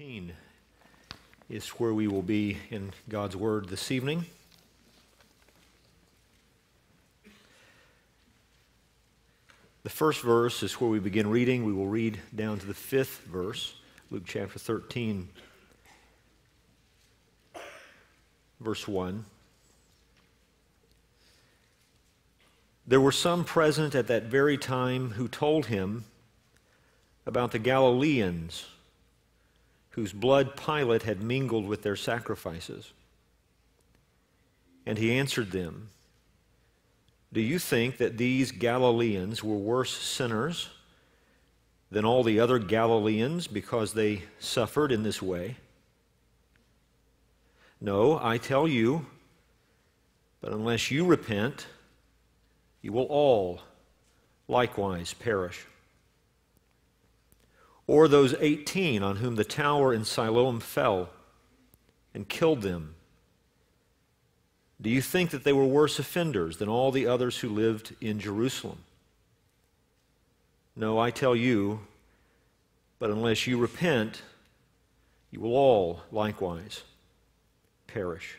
13 is where we will be in God's Word this evening. The first verse is where we begin reading. We will read down to the fifth verse, Luke chapter 13, verse 1. There were some present at that very time who told him about the Galileans whose blood Pilate had mingled with their sacrifices. And he answered them, Do you think that these Galileans were worse sinners than all the other Galileans because they suffered in this way? No, I tell you, but unless you repent, you will all likewise perish or those 18 on whom the tower in Siloam fell and killed them? Do you think that they were worse offenders than all the others who lived in Jerusalem? No, I tell you, but unless you repent, you will all likewise perish.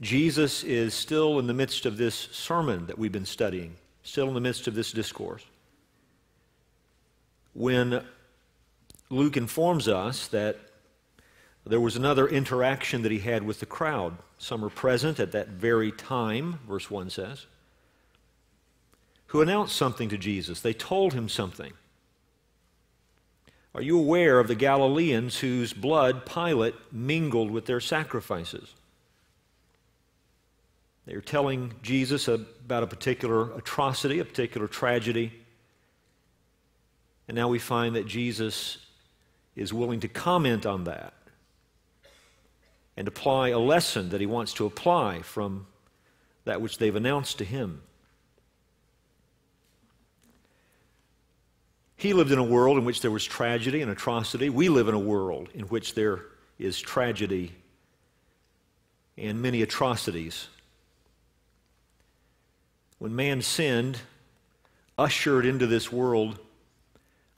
Jesus is still in the midst of this sermon that we've been studying, still in the midst of this discourse when Luke informs us that there was another interaction that he had with the crowd. Some were present at that very time, verse 1 says, who announced something to Jesus. They told him something. Are you aware of the Galileans whose blood Pilate mingled with their sacrifices? They are telling Jesus about a particular atrocity, a particular tragedy and now we find that Jesus is willing to comment on that and apply a lesson that he wants to apply from that which they've announced to him. He lived in a world in which there was tragedy and atrocity. We live in a world in which there is tragedy and many atrocities. When man sinned, ushered into this world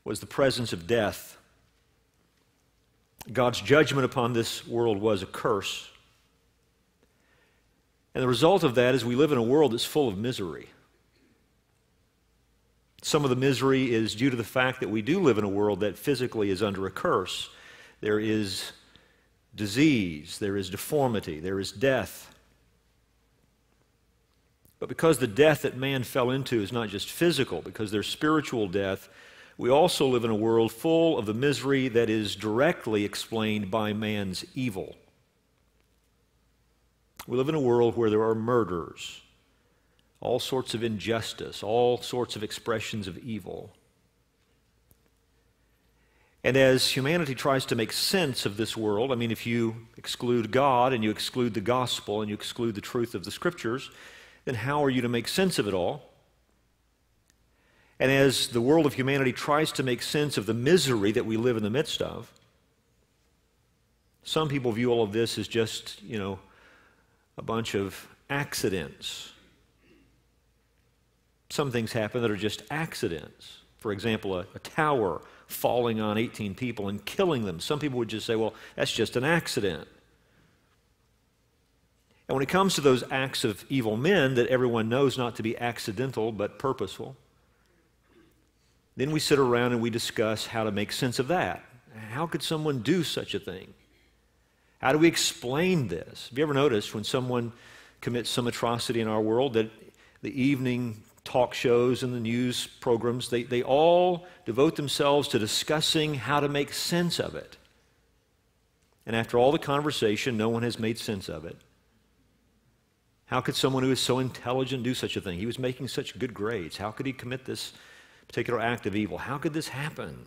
was the presence of death. God's judgment upon this world was a curse. And the result of that is we live in a world that's full of misery. Some of the misery is due to the fact that we do live in a world that physically is under a curse. There is disease, there is deformity, there is death. But because the death that man fell into is not just physical, because there's spiritual death, we also live in a world full of the misery that is directly explained by man's evil. We live in a world where there are murders, all sorts of injustice, all sorts of expressions of evil. And as humanity tries to make sense of this world, I mean, if you exclude God and you exclude the gospel and you exclude the truth of the scriptures, then how are you to make sense of it all? And as the world of humanity tries to make sense of the misery that we live in the midst of, some people view all of this as just, you know, a bunch of accidents. Some things happen that are just accidents. For example, a, a, tower falling on 18 people and killing them. Some people would just say, well, that's just an accident. And when it comes to those acts of evil men that everyone knows not to be accidental but purposeful, then we sit around and we discuss how to make sense of that. How could someone do such a thing? How do we explain this? Have you ever noticed when someone commits some atrocity in our world that the evening talk shows and the news programs, they, they all devote themselves to discussing how to make sense of it. And after all the conversation, no one has made sense of it. How could someone who is so intelligent do such a thing? He was making such good grades. How could he commit this particular act of evil. How could this happen?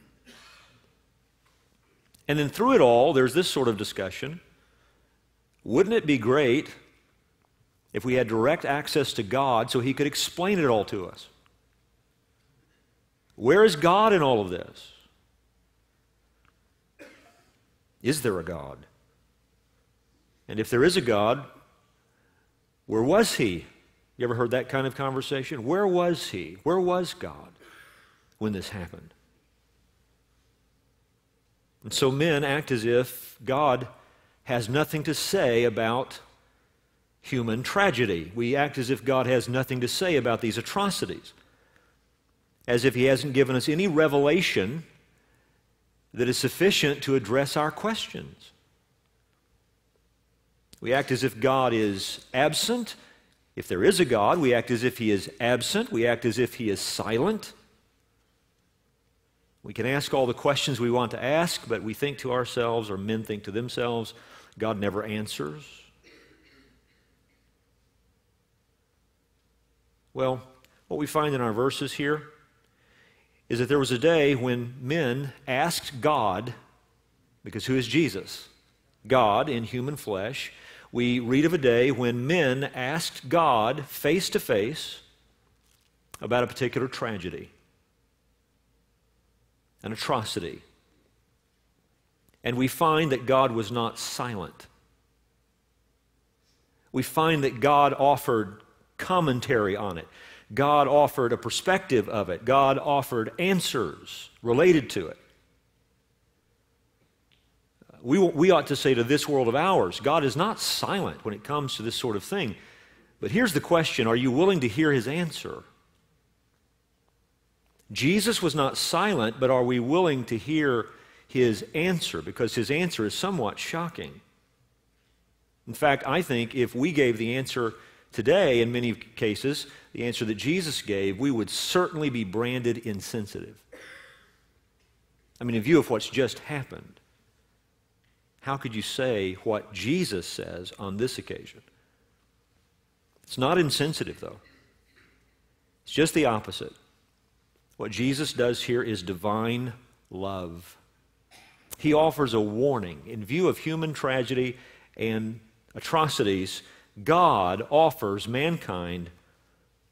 And then through it all, there's this sort of discussion. Wouldn't it be great if we had direct access to God so He could explain it all to us? Where is God in all of this? Is there a God? And if there is a God, where was He? You ever heard that kind of conversation? Where was He? Where was God? When this happened. And so men act as if God has nothing to say about human tragedy. We act as if God has nothing to say about these atrocities, as if He hasn't given us any revelation that is sufficient to address our questions. We act as if God is absent. If there is a God, we act as if He is absent. We act as if He is silent. We can ask all the questions we want to ask, but we think to ourselves, or men think to themselves, God never answers. Well, what we find in our verses here is that there was a day when men asked God, because who is Jesus? God in human flesh. We read of a day when men asked God face to face about a particular tragedy, an atrocity. And we find that God was not silent. We find that God offered commentary on it. God offered a perspective of it. God offered answers related to it. We, we ought to say to this world of ours, God is not silent when it comes to this sort of thing. But here's the question Are you willing to hear his answer? Jesus was not silent, but are we willing to hear his answer? Because his answer is somewhat shocking. In fact, I think if we gave the answer Today, in many cases, the answer that Jesus gave, we would certainly be branded insensitive. I mean, in view of what's just happened, how could you say what Jesus says on this occasion? It's not insensitive, though. It's just the opposite. What Jesus does here is divine love. He offers a warning in view of human tragedy and atrocities God offers mankind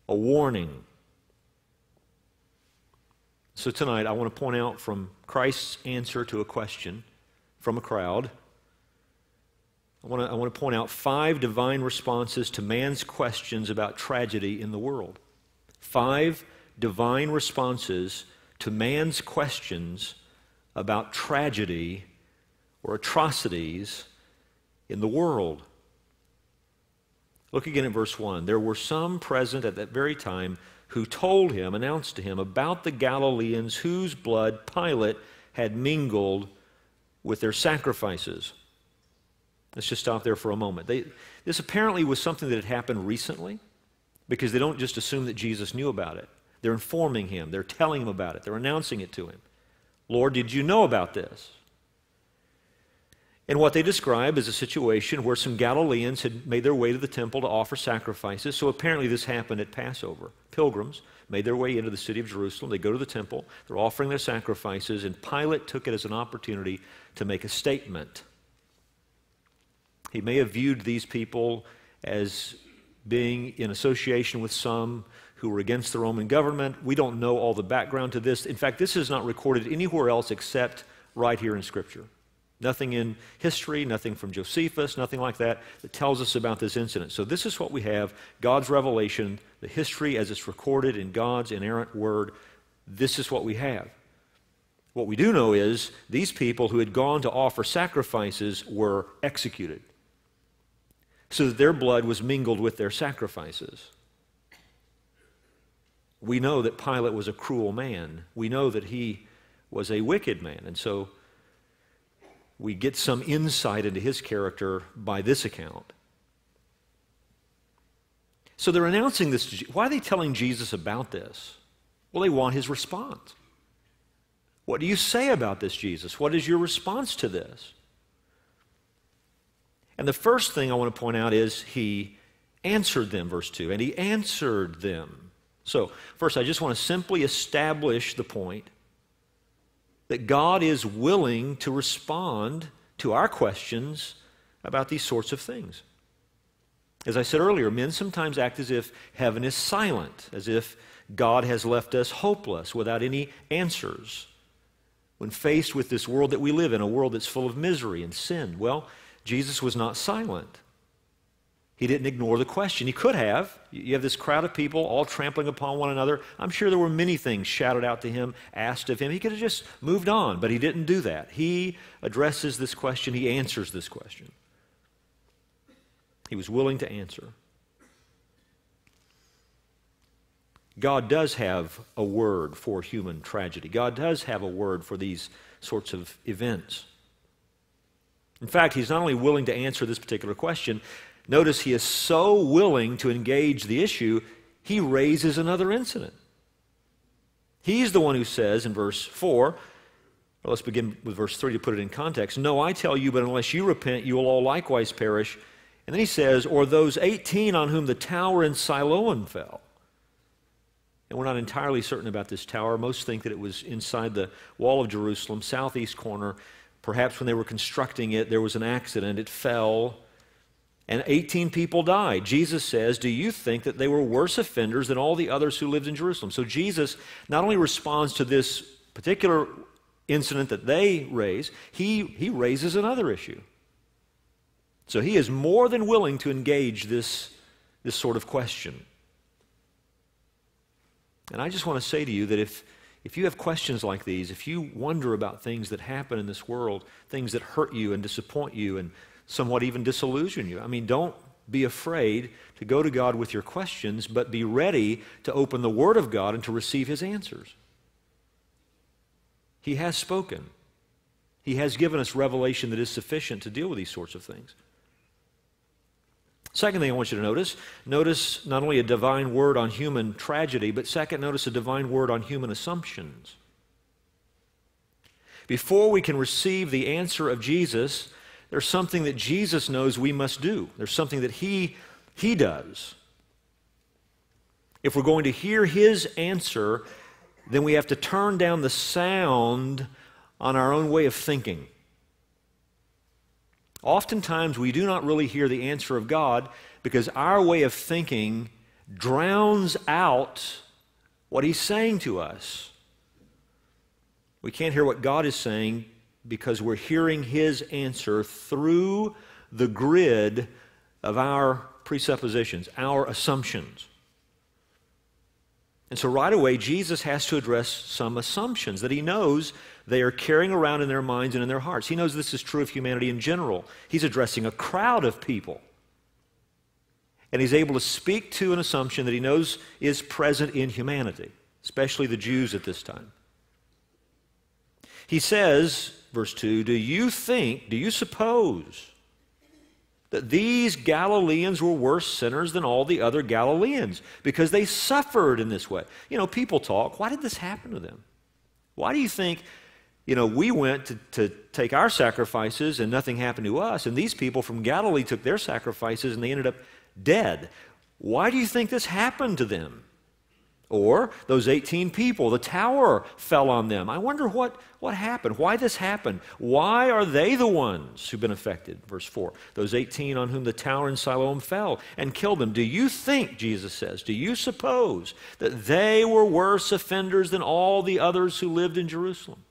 a warning. So tonight, I want to point out from Christ's answer to a question from a crowd. I want, to, I want to point out five divine responses to man's questions about tragedy in the world. Five divine responses to man's questions about tragedy or atrocities in the world. Look again at verse 1. There were some present at that very time who told him, announced to him, about the Galileans whose blood Pilate had mingled with their sacrifices. Let's just stop there for a moment. They, this apparently was something that had happened recently because they don't just assume that Jesus knew about it. They're informing him, they're telling him about it, they're announcing it to him. Lord, did you know about this? And what they describe is a situation where some Galileans had made their way to the temple to offer sacrifices. So apparently, this happened at Passover. Pilgrims made their way into the city of Jerusalem. They go to the temple, they're offering their sacrifices, and Pilate took it as an opportunity to make a statement. He may have viewed these people as being in association with some who were against the Roman government. We don't know all the background to this. In fact, this is not recorded anywhere else except right here in Scripture. Nothing in history, nothing from Josephus, nothing like that that tells us about this incident. So, this is what we have God's revelation, the history as it's recorded in God's inerrant word. This is what we have. What we do know is these people who had gone to offer sacrifices were executed, so that their blood was mingled with their sacrifices. We know that Pilate was a cruel man. We know that he was a wicked man. And so we get some insight into his character by this account. So they're announcing this. Why are they telling Jesus about this? Well, they want his response. What do you say about this, Jesus? What is your response to this? And the first thing I want to point out is he answered them, verse 2, and he answered them. So, first, I just want to simply establish the point that God is willing to respond to our questions about these sorts of things. As I said earlier, men sometimes act as if heaven is silent, as if God has left us hopeless without any answers. When faced with this world that we live in, a world that's full of misery and sin, well, Jesus was not silent. He didn't ignore the question. He could have. You have this crowd of people all trampling upon one another. I'm sure there were many things shouted out to him, asked of him. He could have just moved on, but he didn't do that. He addresses this question, he answers this question. He was willing to answer. God does have a word for human tragedy. God does have a word for these sorts of events. In fact, he's not only willing to answer this particular question, notice he is so willing to engage the issue, he raises another incident. He's the one who says in verse 4, well, let's begin with verse 3 to put it in context. No, I tell you, but unless you repent, you will all likewise perish. And then he says, or those 18 on whom the tower in Siloam fell. And we're not entirely certain about this tower. Most think that it was inside the wall of Jerusalem, southeast corner. Perhaps when they were constructing it, there was an accident. It fell, and 18 people died. Jesus says, Do you think that they were worse offenders than all the others who lived in Jerusalem? So Jesus not only responds to this particular incident that they raise, he, he raises another issue. So he is more than willing to engage this, this sort of question. And I just want to say to you that if, if you have questions like these, if you wonder about things that happen in this world, things that hurt you and disappoint you and somewhat even disillusion you, I mean, don't be afraid to go to God with your questions, but be ready to open the Word of God and to receive His answers. He has spoken, He has given us revelation that is sufficient to deal with these sorts of things. Second thing I want you to notice notice not only a divine word on human tragedy, but second, notice a divine word on human assumptions. Before we can receive the answer of Jesus, there's something that Jesus knows we must do. There's something that he, he does. If we're going to hear his answer, then we have to turn down the sound on our own way of thinking. Oftentimes, we do not really hear the answer of God because our way of thinking drowns out what He's saying to us. We can't hear what God is saying because we're hearing His answer through the grid of our presuppositions, our assumptions. And so, right away, Jesus has to address some assumptions that he knows they are carrying around in their minds and in their hearts. He knows this is true of humanity in general. He's addressing a crowd of people. And he's able to speak to an assumption that he knows is present in humanity, especially the Jews at this time. He says, verse 2, Do you think, do you suppose that these Galileans were worse sinners than all the other Galileans because they suffered in this way. You know, people talk. Why did this happen to them? Why do you think, you know, we went to, to take our sacrifices and nothing happened to us, and these people from Galilee took their sacrifices and they ended up dead? Why do you think this happened to them? Or those 18 people, the tower fell on them. I wonder what, what happened, why this happened. Why are they the ones who've been affected? Verse 4 Those 18 on whom the tower in Siloam fell and killed them. Do you think, Jesus says, do you suppose that they were worse offenders than all the others who lived in Jerusalem?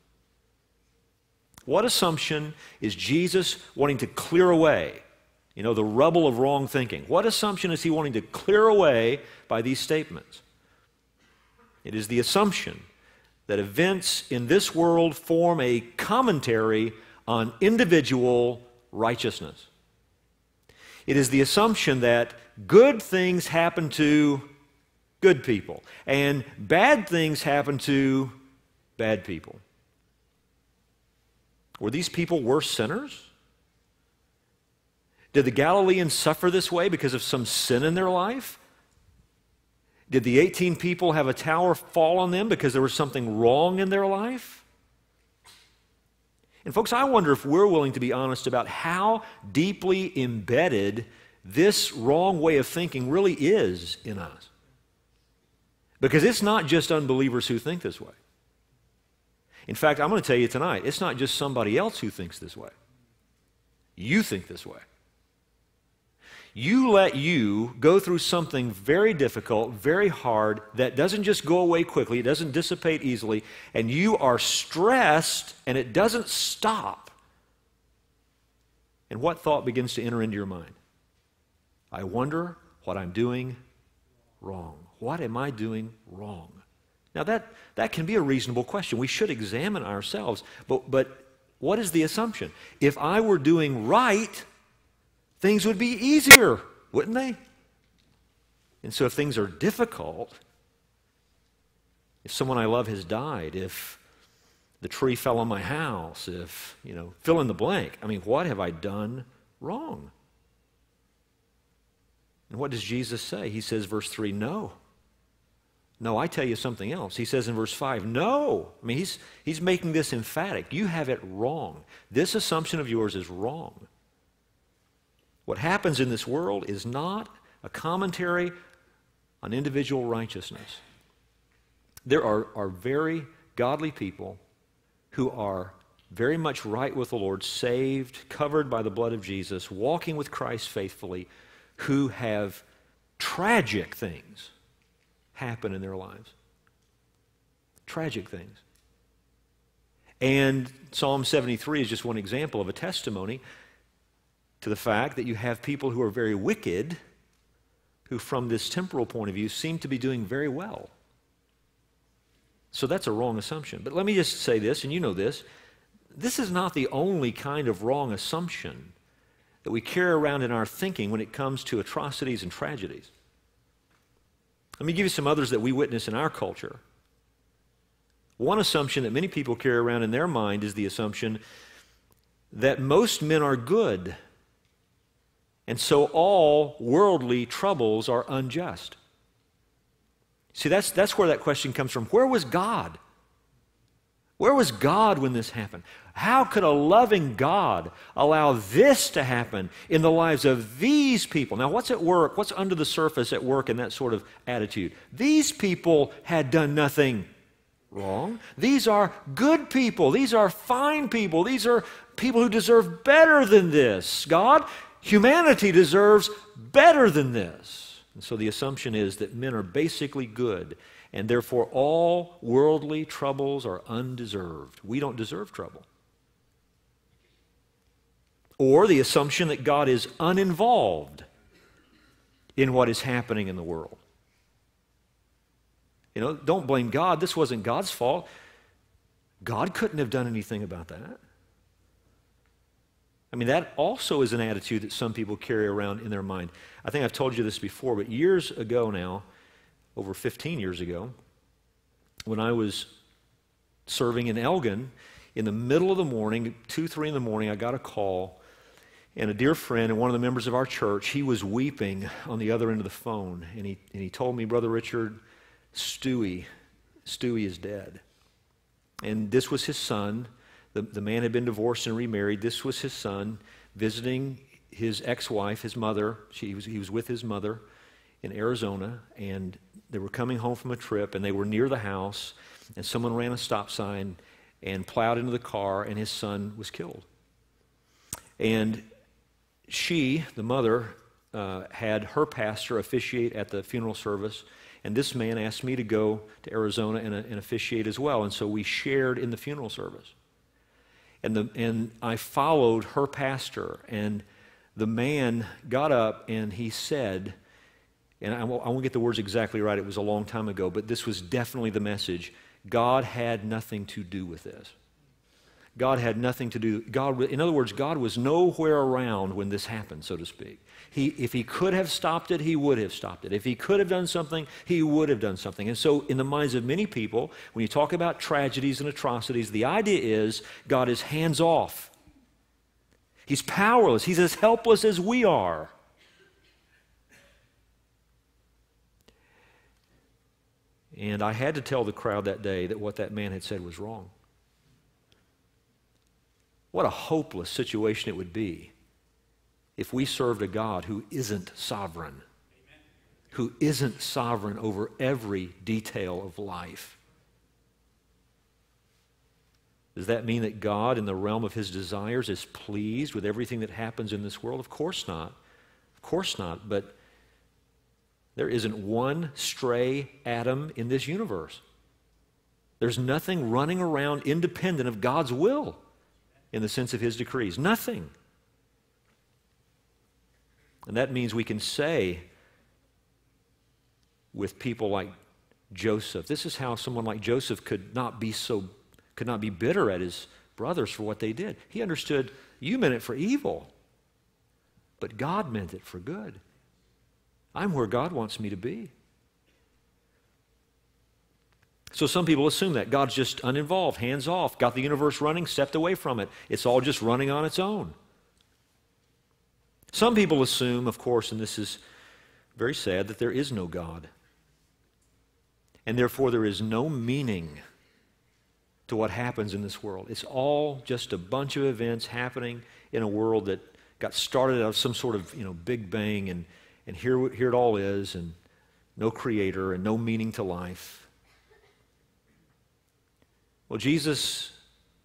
What assumption is Jesus wanting to clear away? You know, the rubble of wrong thinking. What assumption is he wanting to clear away by these statements? It is the assumption that events in this world form a commentary on individual righteousness. It is the assumption that good things happen to good people and bad things happen to bad people. Were these people worse sinners? Did the Galileans suffer this way because of some sin in their life? Did the 18 people have a tower fall on them because there was something wrong in their life? And, folks, I wonder if we're willing to be honest about how deeply embedded this wrong way of thinking really is in us. Because it's not just unbelievers who think this way. In fact, I'm going to tell you tonight, it's not just somebody else who thinks this way. You think this way you let you go through something very difficult, very hard, that doesn't just go away quickly, it doesn't dissipate easily, and you are stressed and it doesn't stop. And what thought begins to enter into your mind? I wonder what I'm doing wrong. What am I doing wrong? Now, that, that can be a reasonable question. We should examine ourselves. But, but what is the assumption? If I were doing right, things would be easier, wouldn't they? And so, if things are difficult, if someone I love has died, if the tree fell on my house, if, you know, fill in the blank, I mean, what have I done wrong? And what does Jesus say? He says, verse 3, no. No, I tell you something else. He says in verse 5, no. I mean, he's, he's making this emphatic. You have it wrong. This assumption of yours is wrong. What happens in this world is not a commentary on individual righteousness. There are, are very godly people who are very much right with the Lord, saved, covered by the blood of Jesus, walking with Christ faithfully, who have tragic things happen in their lives. Tragic things. And Psalm 73 is just one example of a testimony to the fact that you have people who are very wicked who, from this temporal point of view, seem to be doing very well. So that's a wrong assumption. But let me just say this, and you know this this is not the only kind of wrong assumption that we carry around in our thinking when it comes to atrocities and tragedies. Let me give you some others that we witness in our culture. One assumption that many people carry around in their mind is the assumption that most men are good, and so all worldly troubles are unjust. See, that's, that's where that question comes from. Where was God? Where was God when this happened? How could a loving God allow this to happen in the lives of these people? Now, what's at work? What's under the surface at work in that sort of attitude? These people had done nothing wrong. These are good people. These are fine people. These are people who deserve better than this. God, humanity deserves better than this. And so the assumption is that men are basically good, and therefore all worldly troubles are undeserved. We don't deserve trouble or the assumption that God is uninvolved in what is happening in the world. You know, don't blame God. This wasn't God's fault. God couldn't have done anything about that. I mean, that also is an attitude that some people carry around in their mind. I think I've told you this before, but years ago now, over 15 years ago, when I was serving in Elgin, in the middle of the morning, 2, 3 in the morning, I got a call and a dear friend and one of the members of our church, he was weeping on the other end of the phone. And he, and he told me, Brother Richard, Stewie, Stewie is dead. And this was his son. The, the man had been divorced and remarried. This was his son visiting his ex wife, his mother. She, he, was, he was with his mother in Arizona. And they were coming home from a trip and they were near the house. And someone ran a stop sign and plowed into the car, and his son was killed. And she, the mother, uh, had her pastor officiate at the funeral service, and this man asked me to go to Arizona and, uh, and officiate as well. And so we shared in the funeral service. And, the, and I followed her pastor, and the man got up and he said, and I won't, I won't get the words exactly right, it was a long time ago, but this was definitely the message God had nothing to do with this. God had nothing to do. God, in other words, God was nowhere around when this happened, so to speak. He, if he could have stopped it, he would have stopped it. If he could have done something, he would have done something. And so, in the minds of many people, when you talk about tragedies and atrocities, the idea is God is hands off. He's powerless. He's as helpless as we are. And I had to tell the crowd that day that what that man had said was wrong. What a hopeless situation it would be if we served a God who isn't sovereign, who isn't sovereign over every detail of life. Does that mean that God, in the realm of his desires, is pleased with everything that happens in this world? Of course not. Of course not. But there isn't one stray atom in this universe. There's nothing running around independent of God's will in the sense of his decrees. Nothing. And that means we can say with people like Joseph, this is how someone like Joseph could not be so could not be bitter at his brothers for what they did. He understood you meant it for evil, but God meant it for good. I'm where God wants me to be. So some people assume that God's just uninvolved, hands off, got the universe running, stepped away from it. It's all just running on its own. Some people assume, of course, and this is very sad, that there is no God. And therefore, there is no meaning to what happens in this world. It's all just a bunch of events happening in a world that got started out of some sort of you know, big bang, and, and here, here it all is, and no creator and no meaning to life. Well, Jesus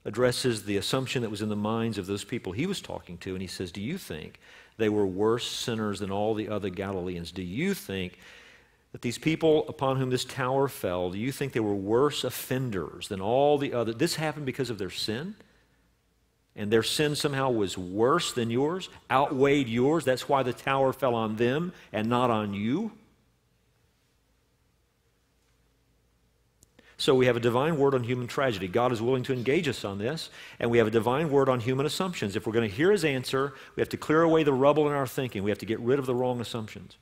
addresses the assumption that was in the minds of those people he was talking to, and he says, Do you think they were worse sinners than all the other Galileans? Do you think that these people upon whom this tower fell, do you think they were worse offenders than all the other? This happened because of their sin? And their sin somehow was worse than yours, outweighed yours. That's why the tower fell on them and not on you. So we have a divine word on human tragedy. God is willing to engage us on this, and we have a divine word on human assumptions. If we're going to hear his answer, we have to clear away the rubble in our thinking. We have to get rid of the wrong assumptions.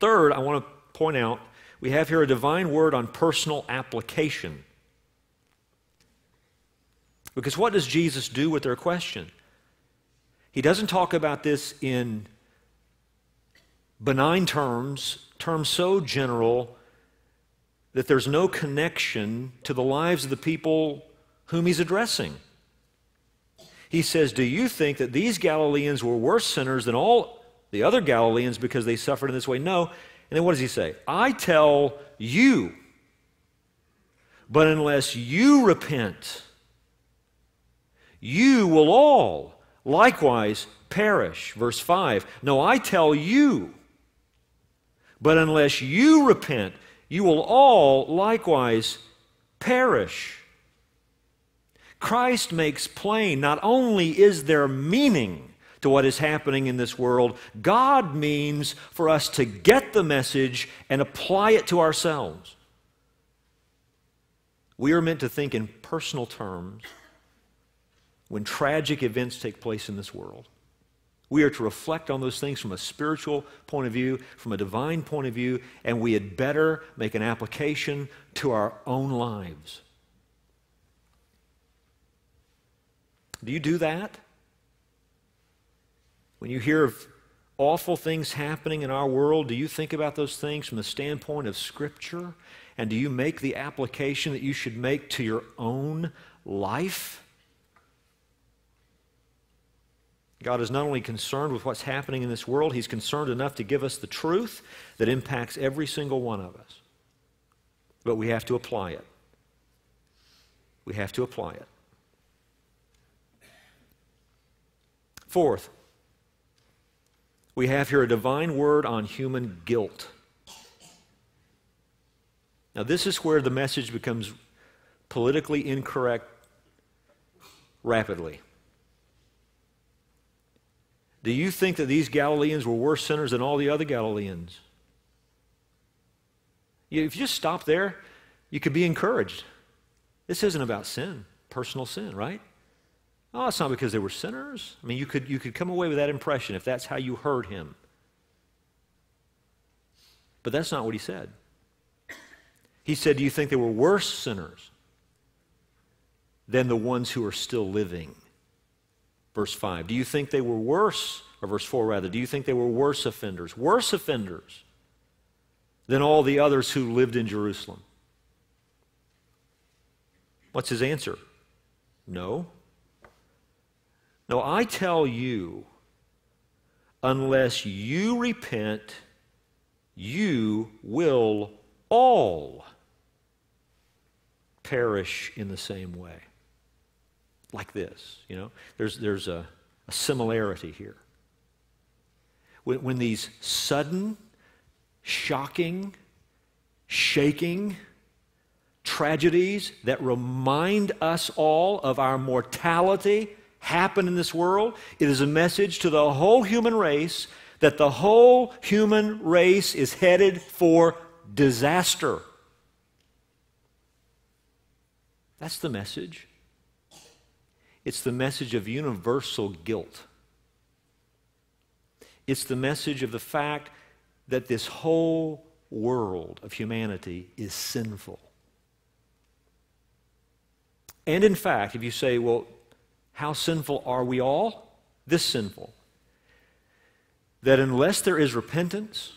Third, I want to point out we have here a divine word on personal application. Because what does Jesus do with their question? He doesn't talk about this in benign terms, terms so general that there's no connection to the lives of the people whom he's addressing. He says, Do you think that these Galileans were worse sinners than all the other Galileans because they suffered in this way? No. And then what does he say? I tell you, but unless you repent, you will all likewise perish. Verse 5 No, I tell you, but unless you repent, you will all likewise perish. Christ makes plain not only is there meaning to what is happening in this world, God means for us to get the message and apply it to ourselves. We are meant to think in personal terms when tragic events take place in this world. We are to reflect on those things from a spiritual point of view, from a divine point of view, and we had better make an application to our own lives. Do you do that? When you hear of awful things happening in our world, do you think about those things from the standpoint of Scripture? And do you make the application that you should make to your own life? God is not only concerned with what's happening in this world, He's concerned enough to give us the truth that impacts every single one of us. But we have to apply it. We have to apply it. Fourth, we have here a divine word on human guilt. Now, this is where the message becomes politically incorrect rapidly. Do you think that these Galileans were worse sinners than all the other Galileans? If you just stop there, you could be encouraged. This isn't about sin, personal sin, right? Oh, it's not because they were sinners. I mean, you could, you could come away with that impression if that's how you heard him. But that's not what he said. He said, Do you think they were worse sinners than the ones who are still living? Verse 5. Do you think they were worse, or verse 4 rather, do you think they were worse offenders, worse offenders than all the others who lived in Jerusalem? What's his answer? No. No, I tell you, unless you repent, you will all perish in the same way like this. You know, there's, there's a, a similarity here. When, when these sudden, shocking, shaking tragedies that remind us all of our mortality happen in this world. It is a message to the whole human race that the whole human race is headed for disaster. That's the message. It's the message of universal guilt. It's the message of the fact that this whole world of humanity is sinful. And in fact, if you say, well, how sinful are we all? This sinful. That unless there is repentance,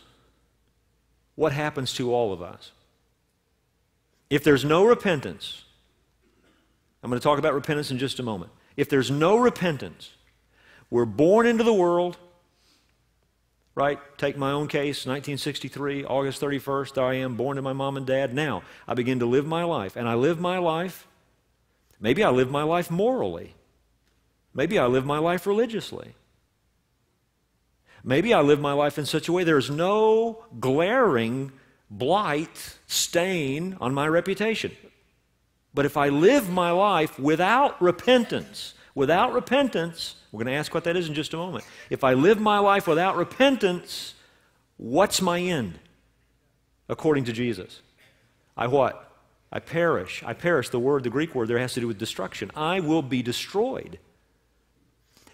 what happens to all of us? If there's no repentance, I'm going to talk about repentance in just a moment. If there's no repentance, we're born into the world, right? Take my own case, 1963, August 31st, there I am, born to my mom and dad. Now, I begin to live my life, and I live my life, maybe I live my life morally. Maybe I live my life religiously. Maybe I live my life in such a way there's no glaring blight, stain on my reputation. But if I live my life without repentance, without repentance, we're going to ask what that is in just a moment. If I live my life without repentance, what's my end? According to Jesus. I what? I perish. I perish. The word, the Greek word there has to do with destruction. I will be destroyed.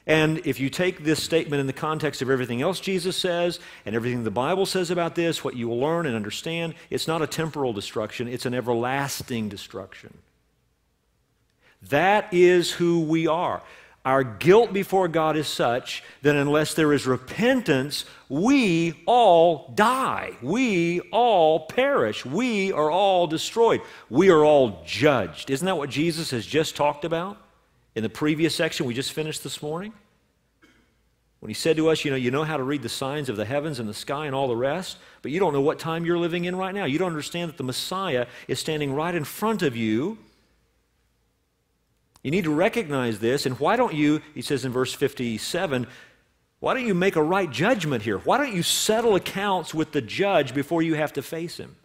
And if you take this statement in the context of everything else Jesus says and everything the Bible says about this, what you will learn and understand, it's not a temporal destruction, it's an everlasting destruction. That is who we are. Our guilt before God is such that unless there is repentance, we all die. We all perish. We are all destroyed. We are all judged. Isn't that what Jesus has just talked about? in the previous section we just finished this morning? When he said to us, you know, you know how to read the signs of the heavens and the sky and all the rest, but you don't know what time you're living in right now. You don't understand that the Messiah is standing right in front of you. You need to recognize this, and why don't you, he says in verse 57, why don't you make a right judgment here? Why don't you settle accounts with the judge before you have to face him?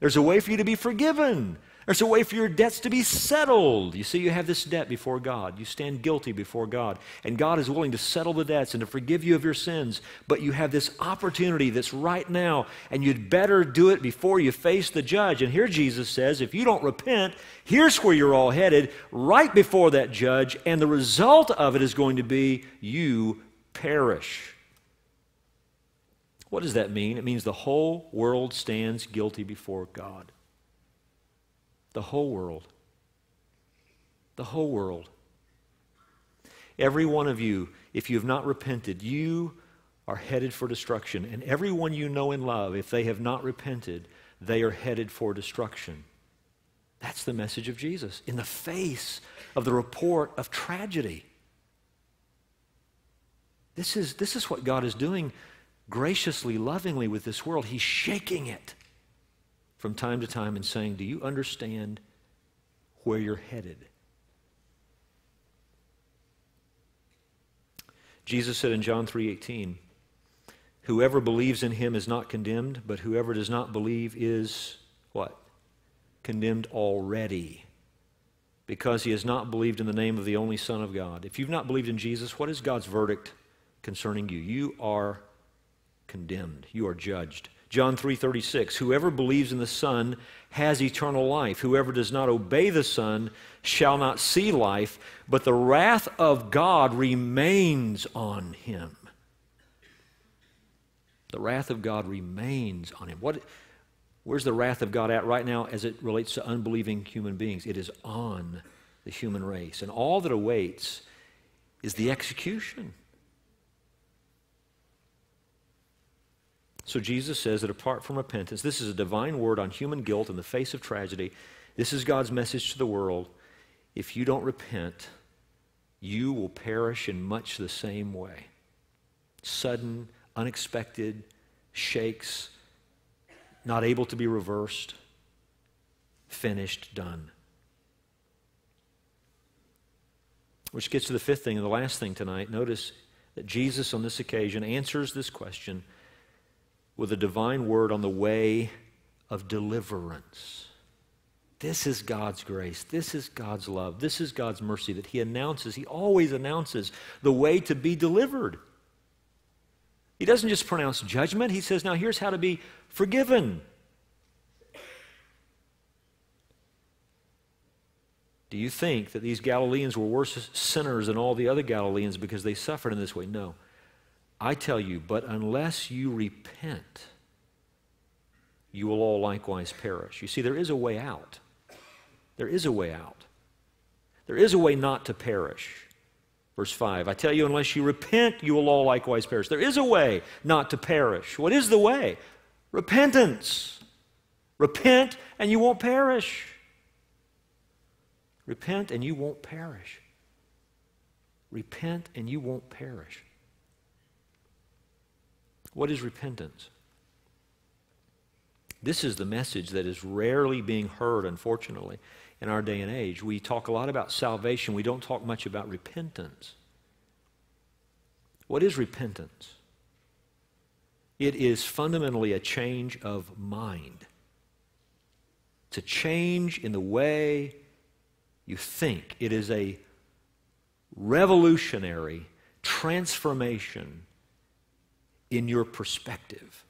There's a way for you to be forgiven. There's a way for your debts to be settled. You see, you have this debt before God. You stand guilty before God. And God is willing to settle the debts and to forgive you of your sins. But you have this opportunity that's right now, and you'd better do it before you face the judge. And here Jesus says, if you don't repent, here's where you're all headed, right before that judge. And the result of it is going to be you perish. What does that mean? It means the whole world stands guilty before God. The whole world. The whole world. Every one of you, if you have not repented, you are headed for destruction. And everyone you know and love, if they have not repented, they are headed for destruction. That's the message of Jesus in the face of the report of tragedy. This is, this is what God is doing graciously, lovingly with this world. He's shaking it from time to time and saying, Do you understand where you're headed? Jesus said in John 3:18, "Whoever believes in him is not condemned, but whoever does not believe is what? Condemned already." Because he has not believed in the name of the only Son of God. If you've not believed in Jesus, what is God's verdict concerning you? You are condemned. You are judged. John 3:36 Whoever believes in the Son has eternal life. Whoever does not obey the Son shall not see life, but the wrath of God remains on him. The wrath of God remains on him. What where's the wrath of God at right now as it relates to unbelieving human beings? It is on the human race. And all that awaits is the execution So Jesus says that apart from repentance, this is a divine word on human guilt in the face of tragedy. This is God's message to the world. If you don't repent, you will perish in much the same way. Sudden, unexpected shakes, not able to be reversed, finished, done. Which gets to the fifth thing and the last thing tonight. Notice that Jesus, on this occasion, answers this question with a divine word on the way of deliverance. This is God's grace. This is God's love. This is God's mercy that He announces. He always announces the way to be delivered. He doesn't just pronounce judgment, He says, now here's how to be forgiven. Do you think that these Galileans were worse sinners than all the other Galileans because they suffered in this way? No. I tell you, but unless you repent, you will all likewise perish. You see, there is a way out. There is a way out. There is a way not to perish. Verse 5 I tell you, unless you repent, you will all likewise perish. There is a way not to perish. What is the way? Repentance. Repent and you won't perish. Repent and you won't perish. Repent and you won't perish. What is repentance? This is the message that is rarely being heard, unfortunately, in our day and age. We talk a lot about salvation, we don't talk much about repentance. What is repentance? It is fundamentally a change of mind. It's a change in the way you think. It is a revolutionary transformation in your perspective.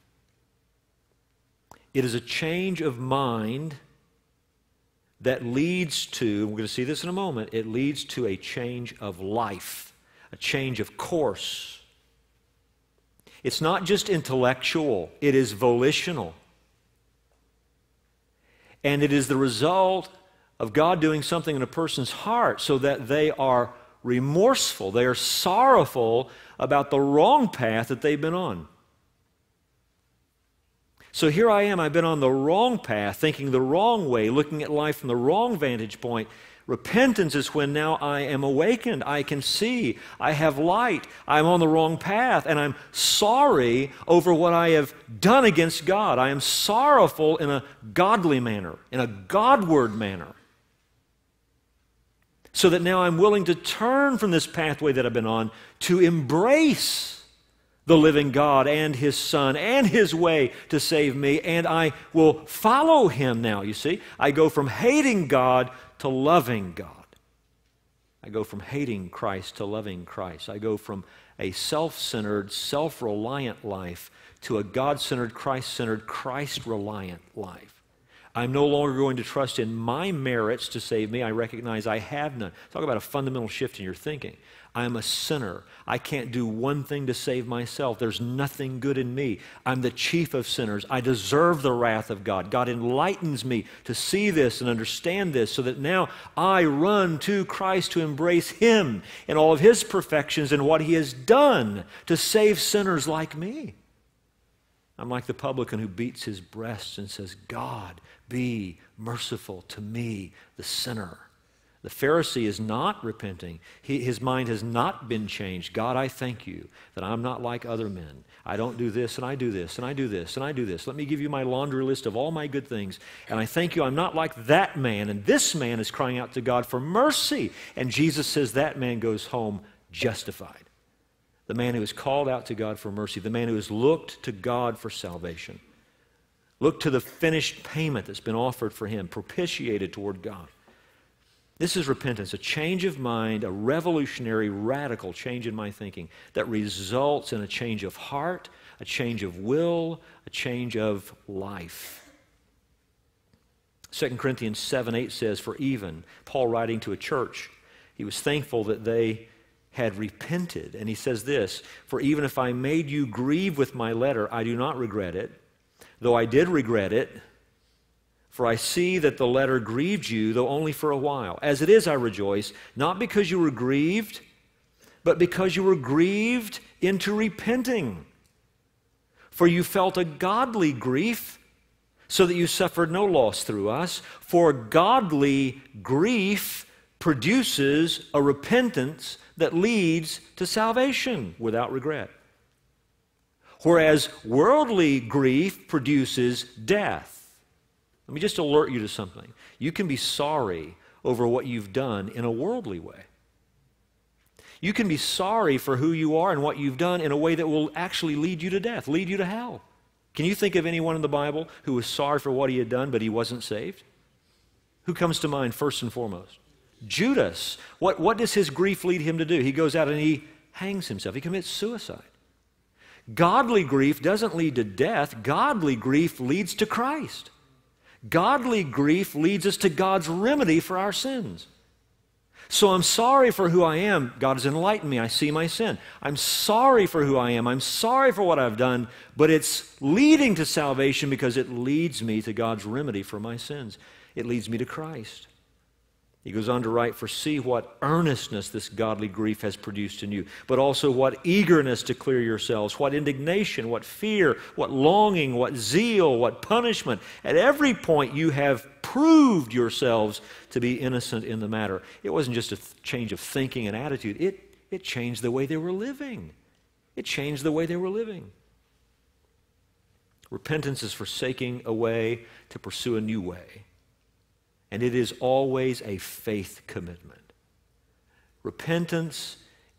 It is a change of mind that leads to, we're going to see this in a moment, it leads to a change of life, a change of course. It's not just intellectual, it is volitional. And it is the result of God doing something in a person's heart so that they are remorseful, they are sorrowful about the wrong path that they've been on. So here I am, I've been on the wrong path, thinking the wrong way, looking at life from the wrong vantage point. Repentance is when now I am awakened. I can see. I have light. I'm on the wrong path, and I'm sorry over what I have done against God. I am sorrowful in a godly manner, in a Godward manner. So that now I'm willing to turn from this pathway that I've been on to embrace the living God and His Son and His way to save me, and I will follow Him now. You see, I go from hating God to loving God. I go from hating Christ to loving Christ. I go from a self centered, self reliant life to a God centered, Christ centered, Christ reliant life. I'm no longer going to trust in my merits to save me. I recognize I have none. Talk about a fundamental shift in your thinking. I'm a sinner. I can't do one thing to save myself. There's nothing good in me. I'm the chief of sinners. I deserve the wrath of God. God enlightens me to see this and understand this so that now I run to Christ to embrace Him and all of His perfections and what He has done to save sinners like me. I'm like the publican who beats his breast and says, God, be merciful to me, the sinner. The Pharisee is not repenting. He, his mind has not been changed. God, I thank you that I'm not like other men. I don't do this, and I do this, and I do this, and I do this. Let me give you my laundry list of all my good things. And I thank you I'm not like that man. And this man is crying out to God for mercy. And Jesus says that man goes home justified. The man who has called out to God for mercy, the man who has looked to God for salvation, looked to the finished payment that's been offered for him, propitiated toward God. This is repentance, a change of mind, a revolutionary, radical change in my thinking that results in a change of heart, a change of will, a change of life. 2 Corinthians 7 8 says, For even, Paul writing to a church, he was thankful that they had repented. And he says this For even if I made you grieve with my letter, I do not regret it, though I did regret it for I see that the letter grieved you, though only for a while. As it is, I rejoice, not because you were grieved, but because you were grieved into repenting. For you felt a godly grief, so that you suffered no loss through us. For godly grief produces a repentance that leads to salvation without regret. Whereas worldly grief produces death. Let me just alert you to something. You can be sorry over what you've done in a worldly way. You can be sorry for who you are and what you've done in a way that will actually lead you to death, lead you to hell. Can you think of anyone in the Bible who was sorry for what he had done, but he wasn't saved? Who comes to mind first and foremost? Judas. What, what does his grief lead him to do? He goes out and he hangs himself, he commits suicide. Godly grief doesn't lead to death, godly grief leads to Christ. Godly grief leads us to God's remedy for our sins. So I'm sorry for who I am. God has enlightened me. I see my sin. I'm sorry for who I am. I'm sorry for what I've done, but it's leading to salvation because it leads me to God's remedy for my sins. It leads me to Christ. He goes on to write, For see what earnestness this godly grief has produced in you, but also what eagerness to clear yourselves, what indignation, what fear, what longing, what zeal, what punishment. At every point, you have proved yourselves to be innocent in the matter. It wasn't just a change of thinking and attitude, it, it changed the way they were living. It changed the way they were living. Repentance is forsaking a way to pursue a new way. And it is always a faith commitment. Repentance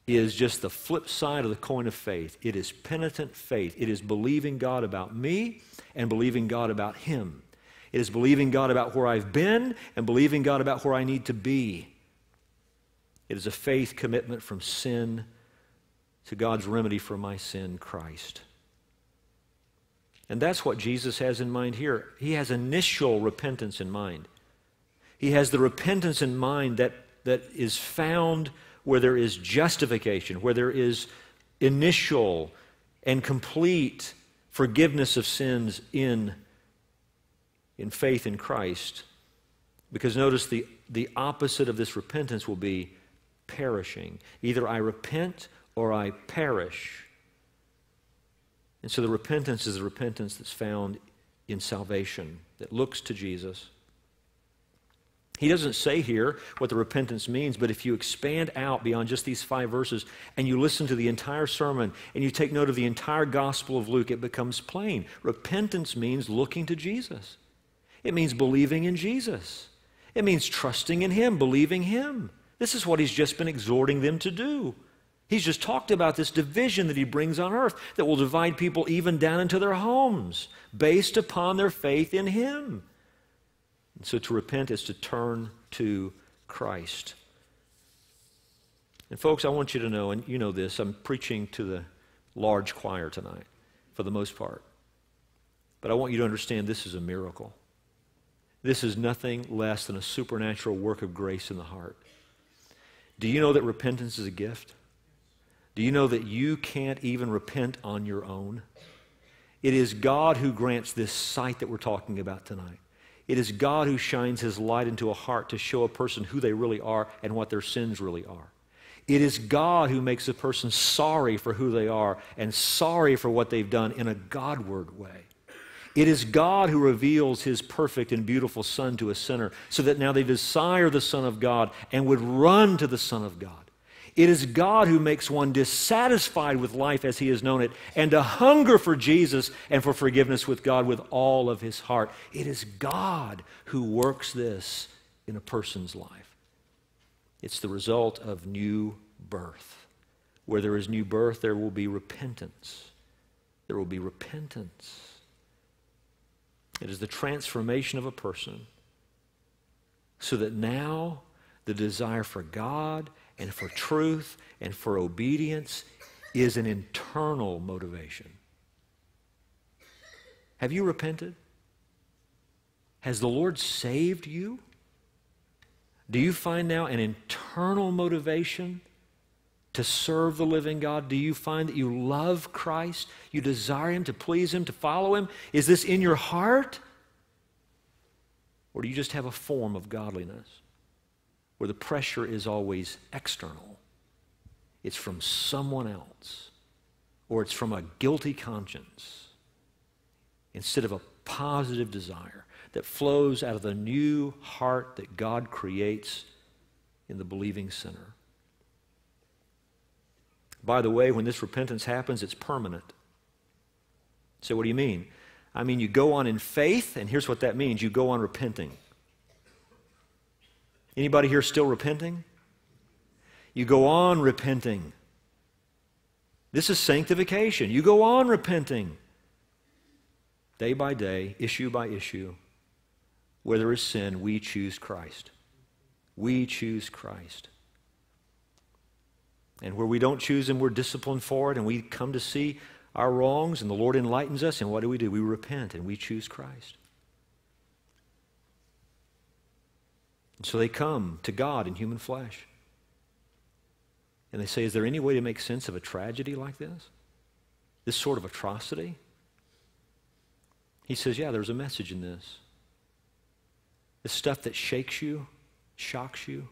is just the flip side of the coin of faith. It is penitent faith. It is believing God about me and believing God about Him. It is believing God about where I've been and believing God about where I need to be. It is a faith commitment from sin to God's remedy for my sin, Christ. And that's what Jesus has in mind here. He has initial repentance in mind. He has the repentance in mind that, that is found where there is justification, where there is initial and complete forgiveness of sins in, in faith in Christ. Because notice the, the opposite of this repentance will be perishing. Either I repent or I perish. And so the repentance is the repentance that's found in salvation, that looks to Jesus. He doesn't say here what the repentance means, but if you expand out beyond just these five verses and you listen to the entire sermon and you take note of the entire Gospel of Luke, it becomes plain. Repentance means looking to Jesus, it means believing in Jesus, it means trusting in Him, believing Him. This is what He's just been exhorting them to do. He's just talked about this division that he brings on earth that will divide people even down into their homes based upon their faith in him. And so to repent is to turn to Christ. And folks, I want you to know, and you know this, I'm preaching to the large choir tonight, for the most part. But I want you to understand this is a miracle. This is nothing less than a supernatural work of grace in the heart. Do you know that repentance is a gift? Do you know that you can't even repent on your own? It is God who grants this sight that we're talking about tonight. It is God who shines his light into a heart to show a person who they really are and what their sins really are. It is God who makes a person sorry for who they are and sorry for what they've done in a Godward way. It is God who reveals his perfect and beautiful Son to a sinner so that now they desire the Son of God and would run to the Son of God. It is God who makes one dissatisfied with life as he has known it and to hunger for Jesus and for forgiveness with God with all of his heart. It is God who works this in a person's life. It's the result of new birth. Where there is new birth, there will be repentance. There will be repentance. It is the transformation of a person so that now the desire for God and for truth and for obedience is an internal motivation. Have you repented? Has the Lord saved you? Do you find now an internal motivation to serve the living God? Do you find that you love Christ? You desire Him, to please Him, to follow Him? Is this in your heart? Or do you just have a form of godliness? Where the pressure is always external. It's from someone else, or it's from a guilty conscience, instead of a positive desire that flows out of the new heart that God creates in the believing sinner. By the way, when this repentance happens, it's permanent. So, what do you mean? I mean, you go on in faith, and here's what that means you go on repenting. Anybody here still repenting? You go on repenting. This is sanctification. You go on repenting day by day, issue by issue, where there is sin, we choose Christ. We choose Christ. And where we don't choose Him, we're disciplined for it, and we come to see our wrongs, and the Lord enlightens us, and what do we do? We repent and we choose Christ. And so they come to God in human flesh. And they say, Is there any way to make sense of a tragedy like this? This sort of atrocity? He says, Yeah, there's a message in this. The stuff that shakes you, shocks you.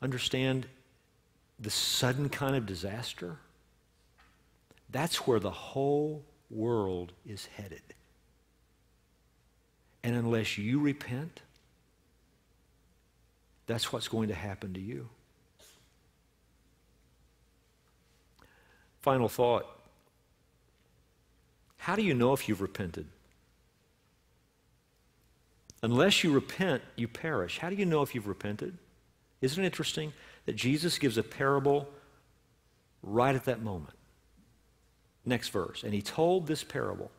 Understand the sudden kind of disaster? That's where the whole world is headed. And unless you repent, that's what's going to happen to you. Final thought. How do you know if you've repented? Unless you repent, you perish. How do you know if you've repented? Isn't it interesting that Jesus gives a parable right at that moment? Next verse. And he told this parable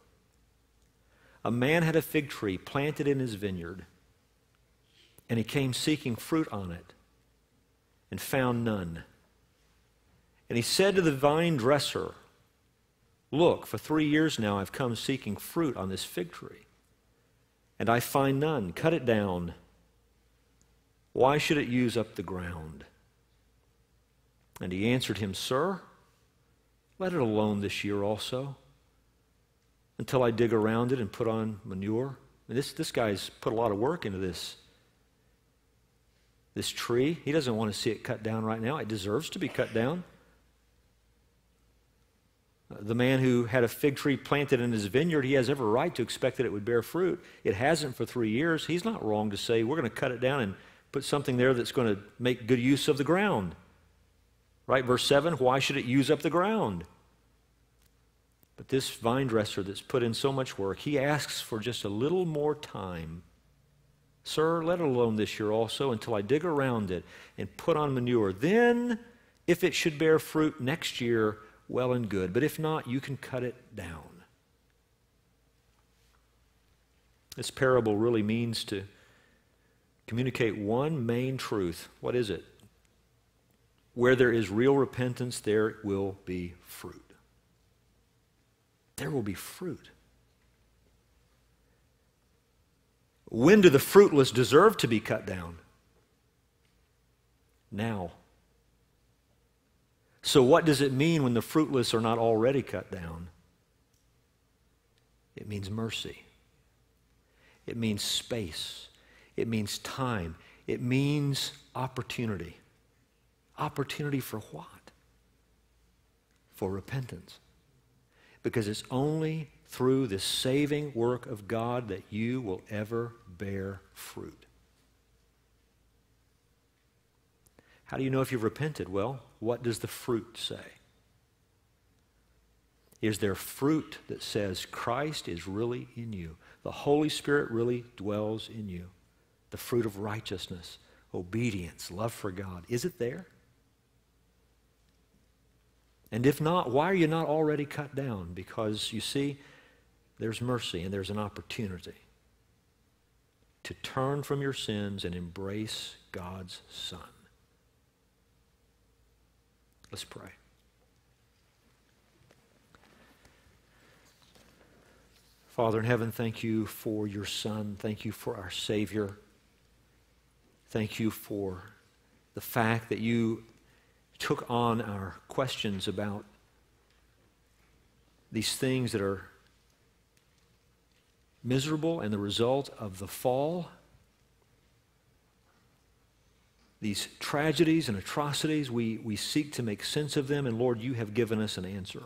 A man had a fig tree planted in his vineyard, and he came seeking fruit on it, and found none. And he said to the vine dresser, Look, for three years now I've come seeking fruit on this fig tree, and I find none. Cut it down. Why should it use up the ground? And he answered him, Sir, let it alone this year also until I dig around it and put on manure. And this, this guy's put a lot of work into this, this tree. He doesn't want to see it cut down right now. It deserves to be cut down. Uh, the man who had a fig tree planted in his vineyard, he has every right to expect that it would bear fruit. It hasn't for three years. He's not wrong to say, we're going to cut it down and put something there that's going to make good use of the ground. Right? Verse 7 why should it use up the ground? But this vine dresser that's put in so much work, he asks for just a little more time. Sir, let it alone this year also until I dig around it and put on manure. Then, if it should bear fruit next year, well and good. But if not, you can cut it down. This parable really means to communicate one main truth. What is it? Where there is real repentance, there will be fruit. There will be fruit. When do the fruitless deserve to be cut down? Now. So, what does it mean when the fruitless are not already cut down? It means mercy. It means space. It means time. It means opportunity. Opportunity for what? For repentance. Because it's only through the saving work of God that you will ever bear fruit. How do you know if you've repented? Well, what does the fruit say? Is there fruit that says Christ is really in you? The Holy Spirit really dwells in you. The fruit of righteousness, obedience, love for God. Is it there? And if not, why are you not already cut down? Because you see, there's mercy and there's an opportunity to turn from your sins and embrace God's Son. Let's pray. Father in heaven, thank you for your Son. Thank you for our Savior. Thank you for the fact that you took on our questions about these things that are miserable and the result of the fall, these tragedies and atrocities, we, we seek to make sense of them, and Lord, you have given us an answer.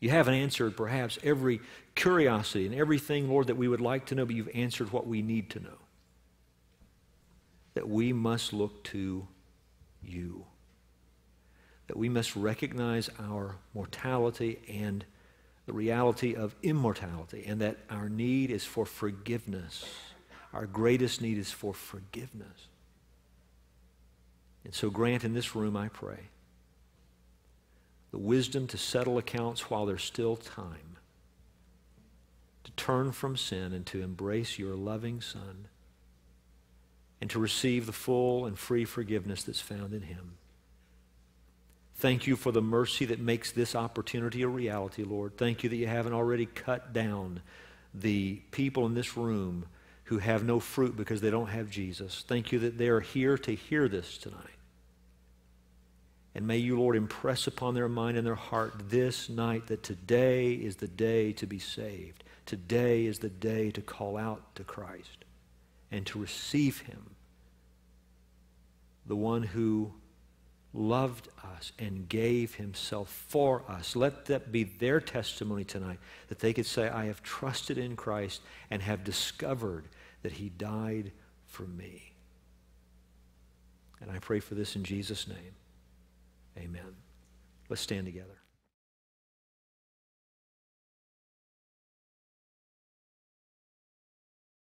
You haven't answered perhaps every curiosity and everything, Lord, that we would like to know, but you've answered what we need to know. That we must look to you. That we must recognize our mortality and the reality of immortality, and that our need is for forgiveness. Our greatest need is for forgiveness. And so, grant in this room, I pray, the wisdom to settle accounts while there's still time. to turn from sin and to embrace your loving Son and to receive the full and free forgiveness that's found in him. Thank you for the mercy that makes this opportunity a reality, Lord. Thank you that you haven't already cut down the people in this room who have no fruit because they don't have Jesus. Thank you that they are here to hear this tonight. And may you, Lord, impress upon their mind and their heart this night that today is the day to be saved. Today is the day to call out to Christ and to receive him, the one who loved us and gave himself for us. Let that be their testimony tonight, that they could say, I have trusted in Christ and have discovered that he died for me. And I pray for this in Jesus' name. Amen. Let's stand together.